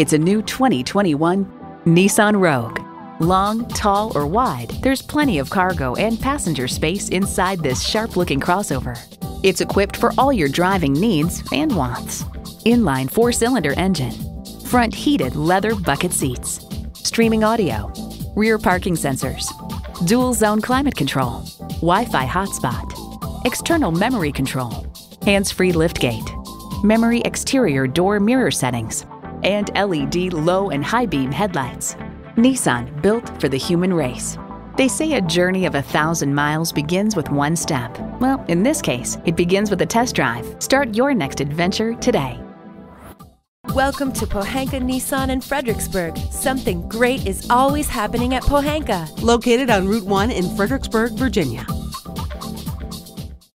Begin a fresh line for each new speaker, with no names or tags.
It's a new 2021 Nissan Rogue. Long, tall, or wide, there's plenty of cargo and passenger space inside this sharp looking crossover. It's equipped for all your driving needs and wants. Inline four cylinder engine, front heated leather bucket seats, streaming audio, rear parking sensors, dual zone climate control, Wi Fi hotspot, external memory control, hands free liftgate, memory exterior door mirror settings, and LED low and high beam headlights. Nissan, built for the human race. They say a journey of a thousand miles begins with one step. Well, in this case, it begins with a test drive. Start your next adventure today.
Welcome to Pohanka Nissan in Fredericksburg. Something great is always happening at Pohanka.
Located on Route 1 in Fredericksburg, Virginia.